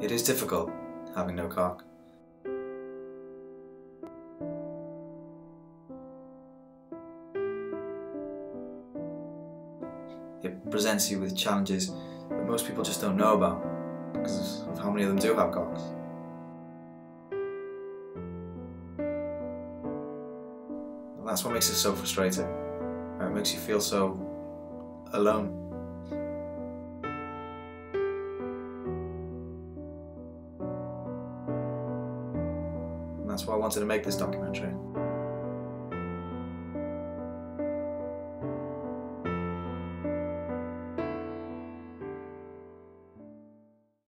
It is difficult having no cock. It presents you with challenges that most people just don't know about because of how many of them do have cocks. And that's what makes it so frustrating. It makes you feel so alone. That's why I wanted to make this documentary.